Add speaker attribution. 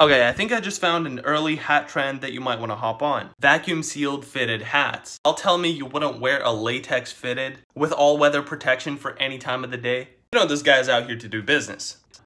Speaker 1: Okay, I think I just found an early hat trend that you might want to hop on. Vacuum sealed fitted hats. I'll tell me you wouldn't wear a latex fitted with all weather protection for any time of the day. You know this guy's out here to do business.